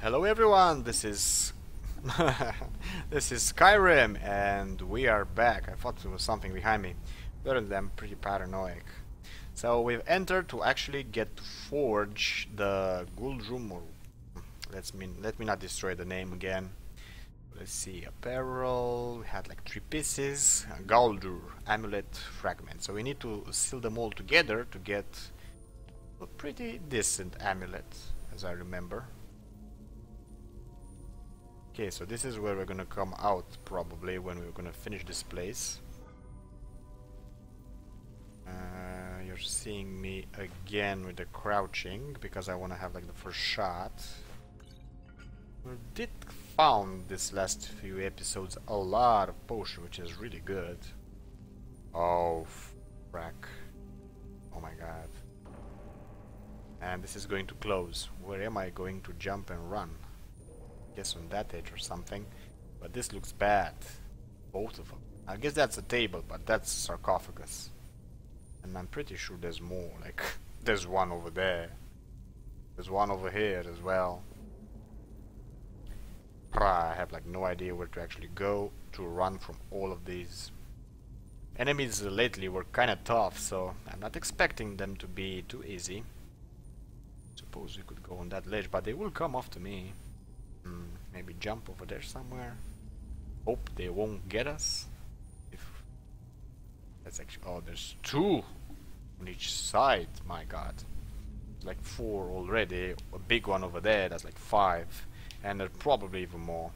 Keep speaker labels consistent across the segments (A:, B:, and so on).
A: Hello everyone, this is this is Skyrim and we are back. I thought there was something behind me. Apparently I'm pretty paranoid. So we've entered to actually get to forge the Guldrum let's mean let me not destroy the name again. Let's see, apparel, we had like three pieces, Gauldur, amulet, fragment. So we need to seal them all together to get a pretty decent amulet, as I remember. Okay, so this is where we're gonna come out probably when we're gonna finish this place. Uh, you're seeing me again with the crouching because I want to have like the first shot. We did found this last few episodes a lot of potion, which is really good. Oh, frack. Oh my god. And this is going to close. Where am I going to jump and run? Guess on that edge or something. But this looks bad. Both of them. I guess that's a table, but that's a sarcophagus. And I'm pretty sure there's more. Like, there's one over there. There's one over here as well. I have like no idea where to actually go to run from all of these. Enemies lately were kinda tough, so I'm not expecting them to be too easy. Suppose we could go on that ledge, but they will come after me. Maybe jump over there somewhere. Hope they won't get us. If that's actually oh, there's two on each side. My God, like four already. A big one over there. That's like five and there's probably even more.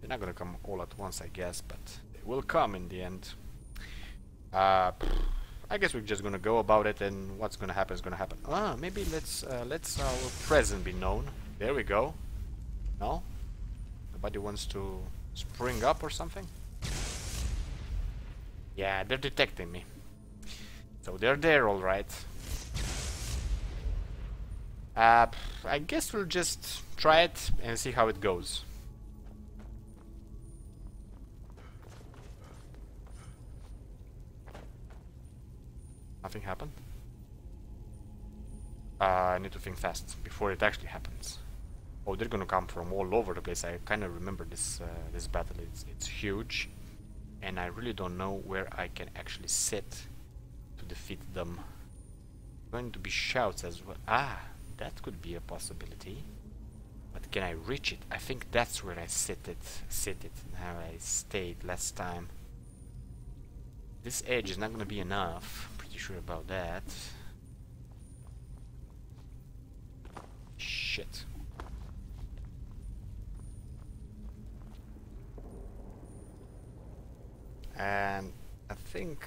A: They're not gonna come all at once, I guess, but they will come in the end. Uh, I guess we're just gonna go about it, and what's gonna happen is gonna happen. Ah, maybe let's uh, let's our present be known. There we go. No, nobody wants to spring up or something. Yeah, they're detecting me. So they're there, all right. Uh, I guess we'll just try it and see how it goes. Nothing happened. Uh, I need to think fast before it actually happens. Oh, they're gonna come from all over the place. I kind of remember this uh, this battle. It's it's huge, and I really don't know where I can actually sit to defeat them. Going to be shouts as well. Ah, that could be a possibility. But can I reach it? I think that's where I sit it, sit it, how I stayed last time. This edge is not gonna be enough. Pretty sure about that. Shit. And I think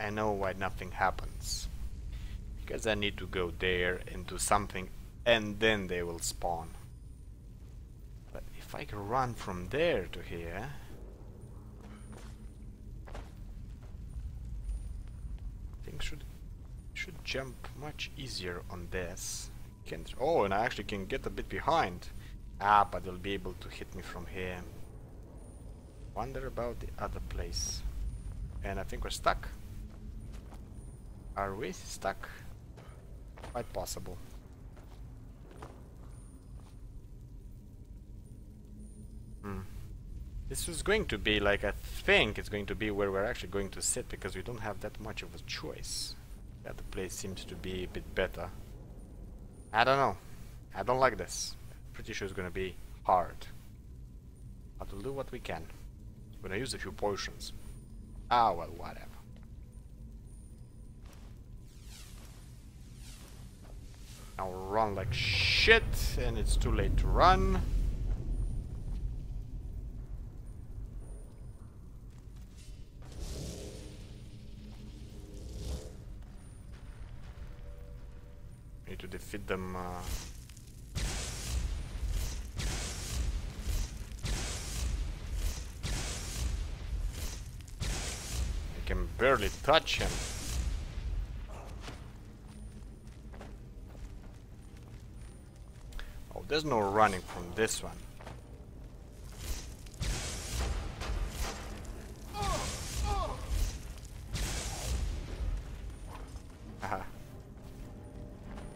A: I know why nothing happens. Because I need to go there and do something and then they will spawn. But if I can run from there to here... Things should should jump much easier on this. Can oh, and I actually can get a bit behind. Ah, but they'll be able to hit me from here. Wonder about the other place. And I think we're stuck. Are we stuck? Quite possible. Hmm. This is going to be like, I think it's going to be where we're actually going to sit because we don't have that much of a choice. The place seems to be a bit better. I don't know. I don't like this. Pretty sure it's gonna be hard. But we'll do what we can. Gonna use a few potions. Ah, well, whatever. I'll run like shit, and it's too late to run. Need to defeat them. Uh... touch him. Oh, there's no running from this one.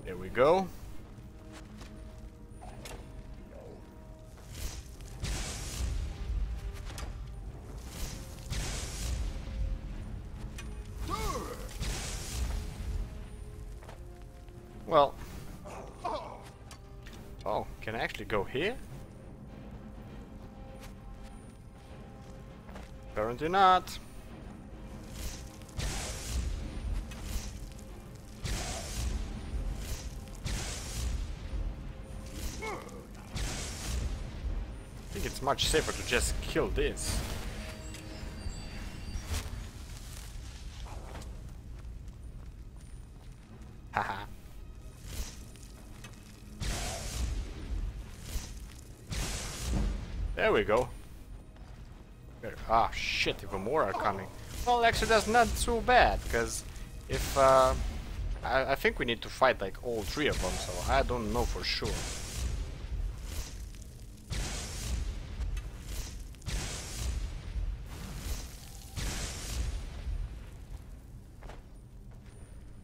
A: There we go. Here? Apparently not. I think it's much safer to just kill this. We go. Ah, shit, even more are coming. Well, actually, that's not too bad, because if... Uh, I, I think we need to fight, like, all three of them, so I don't know for sure.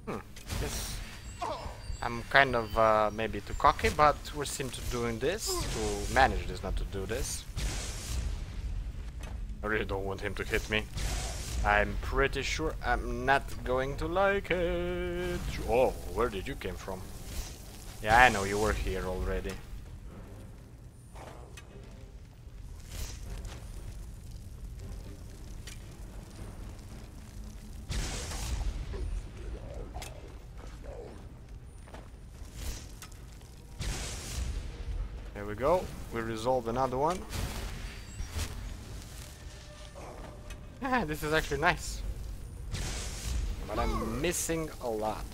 A: Hmm, yes. I'm kind of uh, maybe too cocky, but we seem to doing this, to manage this, not to do this. I really don't want him to hit me. I'm pretty sure I'm not going to like it. Oh, where did you came from? Yeah, I know you were here already. There we go. We resolved another one. Ah, this is actually nice. But I'm missing a lot.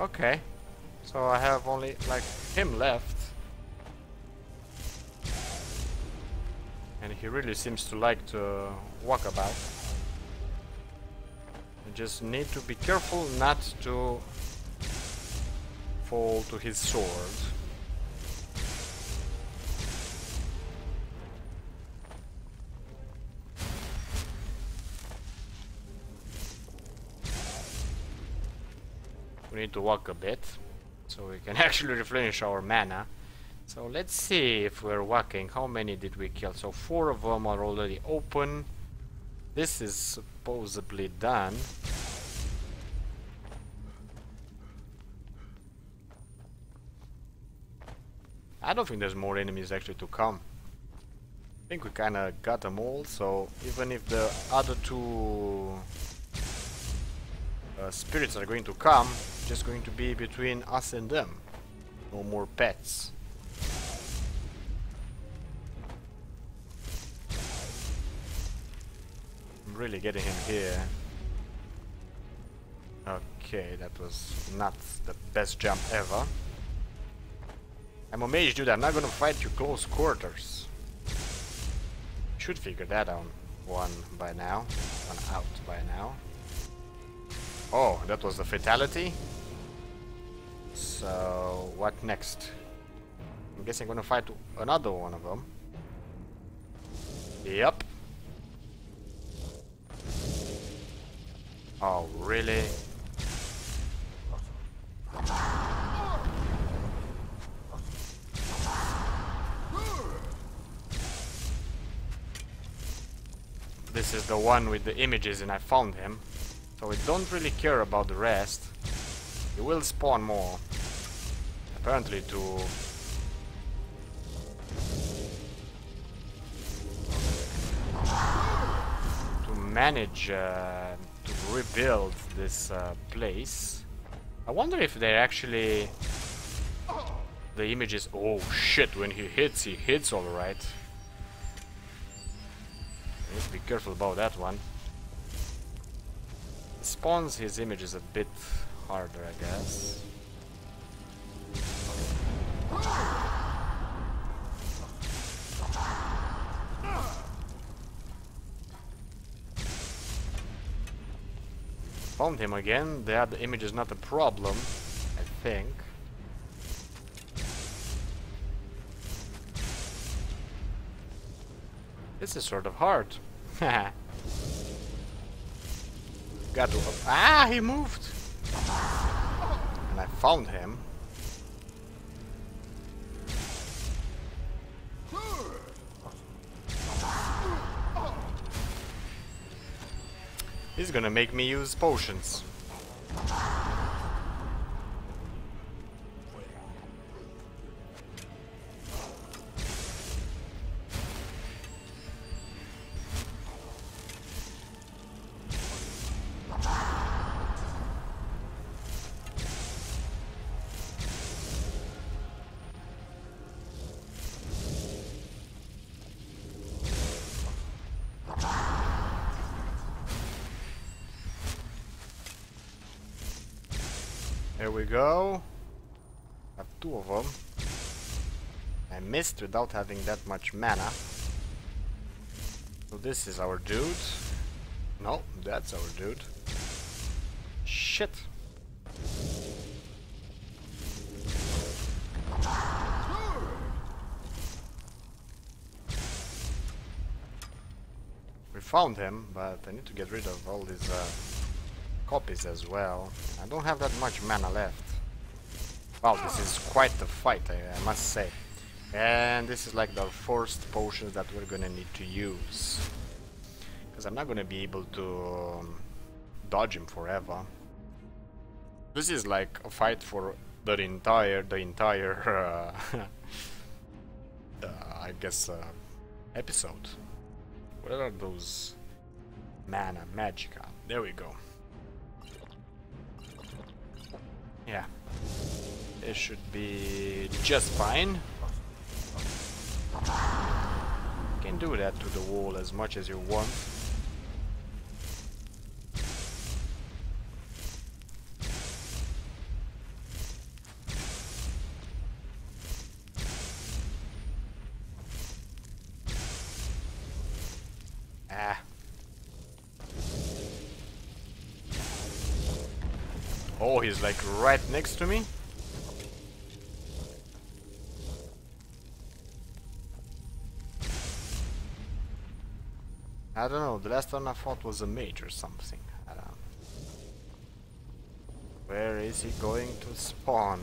A: Okay. So I have only like him left. And he really seems to like to walk about. You just need to be careful not to fall to his sword. We need to walk a bit, so we can actually replenish our mana. So let's see if we're walking. How many did we kill? So four of them are already open. This is supposedly done. I don't think there's more enemies actually to come. I think we kinda got them all, so even if the other two uh, spirits are going to come, just going to be between us and them. No more pets. I'm really getting him here. Okay, that was not the best jump ever. I'm a mage, dude. I'm not gonna fight you close quarters. Should figure that out one by now. One out by now. Oh, that was the fatality. So, what next? I'm guessing I'm gonna fight another one of them. Yep. Oh, really? This is the one with the images and I found him. So we don't really care about the rest. He will spawn more. Apparently to... To manage uh, to rebuild this uh, place. I wonder if they're actually... The images... Oh shit, when he hits, he hits alright. Be careful about that one. spawns his images a bit harder, I guess. Found him again. The other image is not a problem, I think. This is sort of hard. Got to... Ah, he moved! And I found him. He's gonna make me use potions. Here we go. Have two of them. I missed without having that much mana. So this is our dude. No, that's our dude. Shit. We found him, but I need to get rid of all these uh, copies as well. I don't have that much mana left. Wow, this is quite the fight, I, I must say. And this is like the first potions that we're gonna need to use. Because I'm not gonna be able to um, dodge him forever. This is like a fight for the entire, the entire, uh, uh, I guess, uh, episode. What are those mana, magica? There we go. Yeah. It should be just fine. You can do that to the wall as much as you want. Like right next to me? I don't know, the last one I fought was a mage or something. Where is he going to spawn?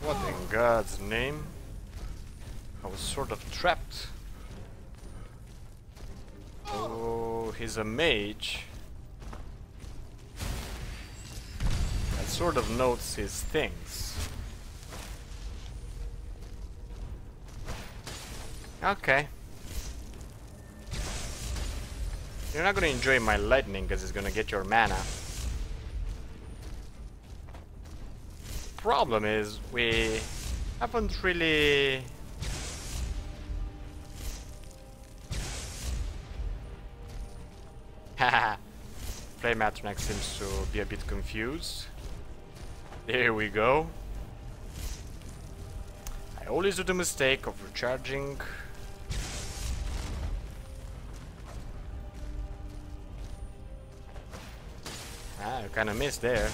A: What in God's name? I was sort of trapped. He's a mage. That sort of notes his things. Okay. You're not gonna enjoy my lightning because it's gonna get your mana. Problem is, we haven't really... Playmatrix seems to be a bit confused. There we go. I always do the mistake of recharging Ah, I kinda missed there.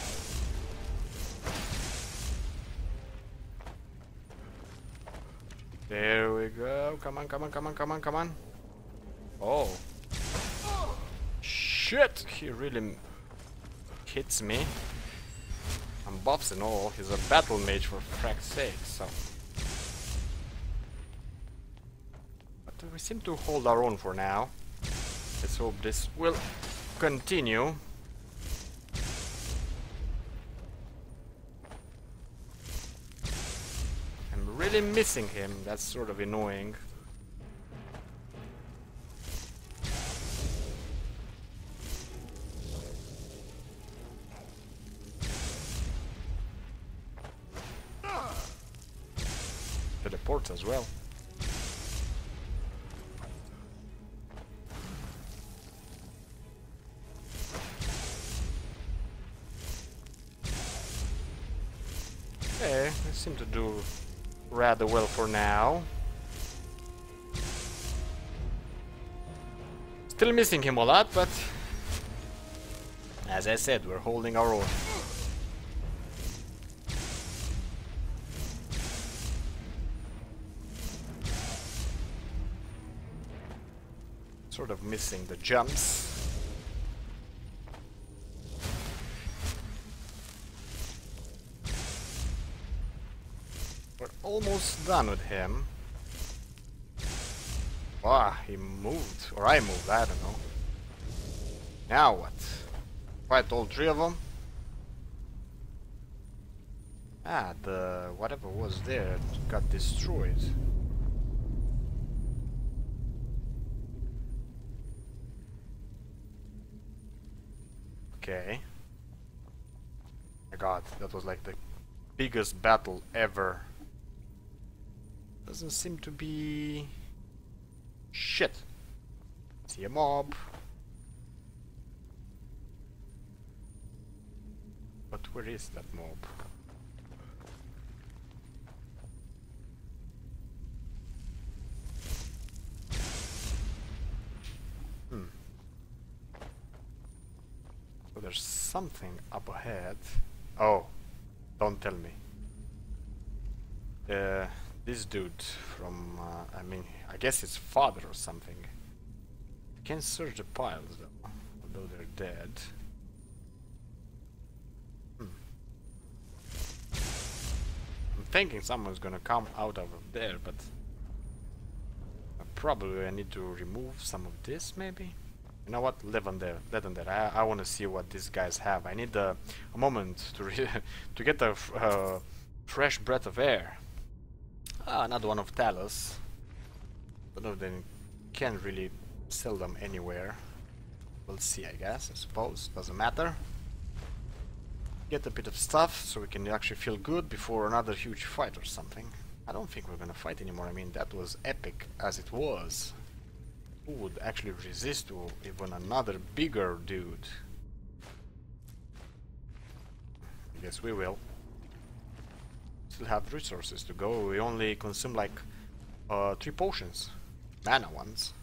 A: There we go. Come on, come on, come on, come on, come on. Oh. Shit! He really hits me. And buffs and all. He's a battle mage for frack's sake, so. But we seem to hold our own for now. Let's hope this will continue. I'm really missing him. That's sort of annoying. Teleports as well. Okay, I seem to do rather well for now. Still missing him a lot, but as I said, we're holding our own. Sort of missing the jumps. We're almost done with him. Ah, he moved. Or I moved, I don't know. Now what? Fight all three of them? Ah, the whatever was there got destroyed. Okay. My god, that was like the biggest battle ever. Doesn't seem to be... Shit. See a mob. But where is that mob? Hmm. So there's something up ahead. Oh, don't tell me. Uh, this dude from, uh, I mean, I guess his father or something. You can search the piles though, although they're dead. Hmm. I'm thinking someone's gonna come out of there, but probably I need to remove some of this maybe? You know what? Leave them there. Let them there. I, I want to see what these guys have. I need a, a moment to to get a uh, fresh breath of air. Ah, another one of Talos. Don't know they can really sell them anywhere. We'll see, I guess. I suppose doesn't matter. Get a bit of stuff so we can actually feel good before another huge fight or something. I don't think we're gonna fight anymore. I mean, that was epic as it was. Who would actually resist to even another bigger dude? I guess we will. Still have resources to go. We only consume like uh, three potions. Mana ones.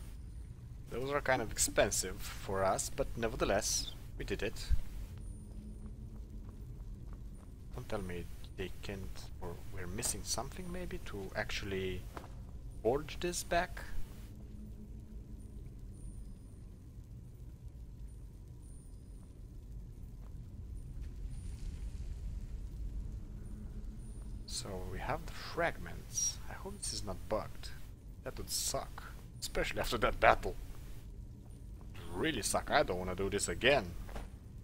A: Those are kind of expensive for us, but nevertheless, we did it. Don't tell me they can't or we're missing something maybe to actually forge this back So we have the fragments. I hope this is not bugged. That would suck. Especially after that battle. Really suck. I don't want to do this again.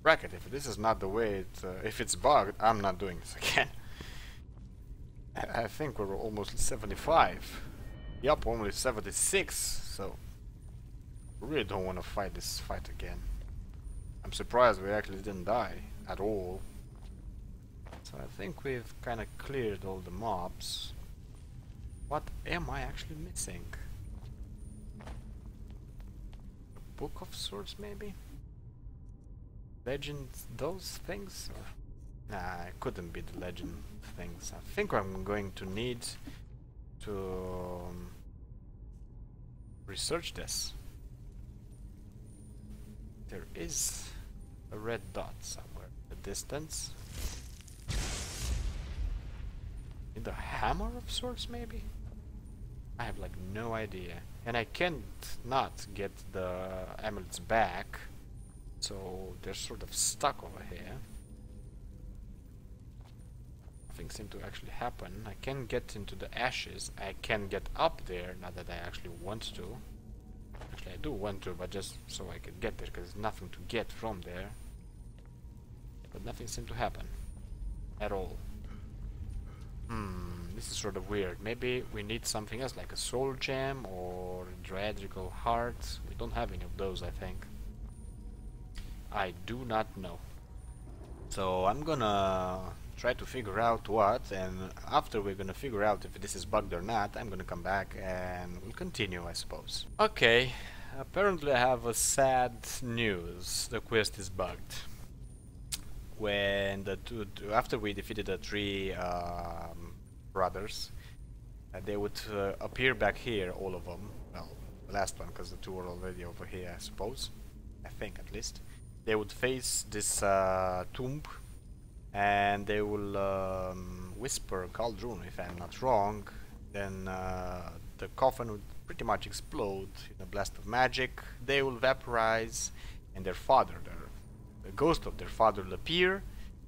A: Bracket, if this is not the way it... Uh, if it's bugged, I'm not doing this again. I think we're almost 75. Yup, only 76, so... really don't want to fight this fight again. I'm surprised we actually didn't die at all. So I think we've kind of cleared all the mobs. What am I actually missing? A book of swords maybe? Legends, those things? Nah, it couldn't be the legend things. I think I'm going to need to um, research this. There is a red dot somewhere the distance. The hammer of sorts, maybe? I have like no idea. And I can't not get the amulets back. So they're sort of stuck over here nothing seemed to actually happen. I can get into the ashes. I can get up there, not that I actually want to. Actually, I do want to, but just so I can get there, because there's nothing to get from there. But nothing seemed to happen. At all. Hmm, this is sort of weird. Maybe we need something else, like a soul gem or Dryadrical heart. We don't have any of those, I think. I do not know. So I'm gonna try to figure out what and after we're gonna figure out if this is bugged or not I'm gonna come back and we'll continue I suppose. Okay, apparently I have a sad news. The quest is bugged. When the two, after we defeated the three um, brothers, uh, they would uh, appear back here, all of them. Well, the last one, because the two were already over here, I suppose. I think, at least. They would face this uh, tomb and they will um, whisper Kaldrun if I'm not wrong then uh, the coffin would pretty much explode in a blast of magic they will vaporize and their father their, the ghost of their father appear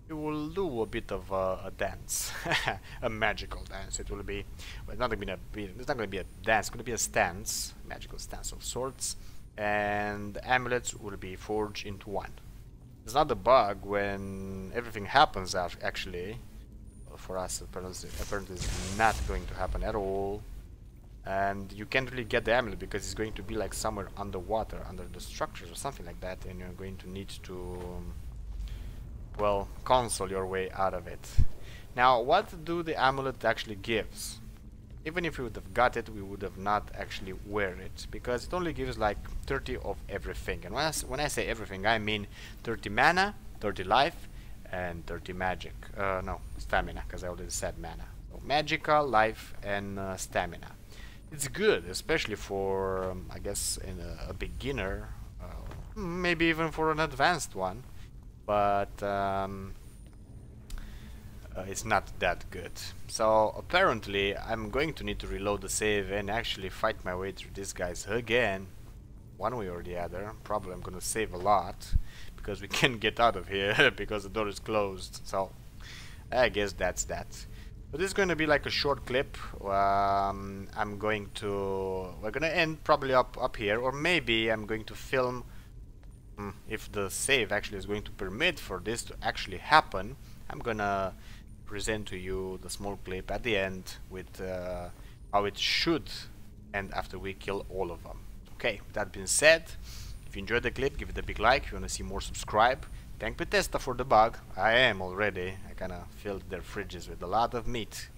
A: we will do a bit of a dance, a magical dance. It will be, well, it's not going to be a, it's not to be a dance. It's going to be a stance, magical stance of sorts, and amulets will be forged into one. It's not a bug when everything happens. Actually, for us, apparently, apparently, it's not going to happen at all. And you can't really get the amulet because it's going to be like somewhere underwater, under the structures or something like that, and you're going to need to. Um, well, console your way out of it. Now, what do the amulet actually gives? Even if we would have got it, we would have not actually wear it, because it only gives like 30 of everything. And when I, when I say everything, I mean 30 mana, 30 life, and 30 magic. Uh, no, stamina, because I already said mana. So magical, life, and uh, stamina. It's good, especially for, um, I guess, in a, a beginner, uh, maybe even for an advanced one but um, uh, it's not that good. So apparently I'm going to need to reload the save and actually fight my way through these guys again, one way or the other. Probably I'm gonna save a lot because we can't get out of here because the door is closed. So I guess that's that. But this is going to be like a short clip. Um, I'm going to... We're going to end probably up, up here. Or maybe I'm going to film Mm, if the save actually is going to permit for this to actually happen, I'm gonna present to you the small clip at the end with uh, how it should end after we kill all of them. Okay, that being said, if you enjoyed the clip, give it a big like. If you want to see more, subscribe. Thank Bethesda for the bug. I am already. I kinda filled their fridges with a lot of meat.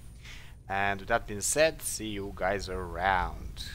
A: And with that being said, see you guys around.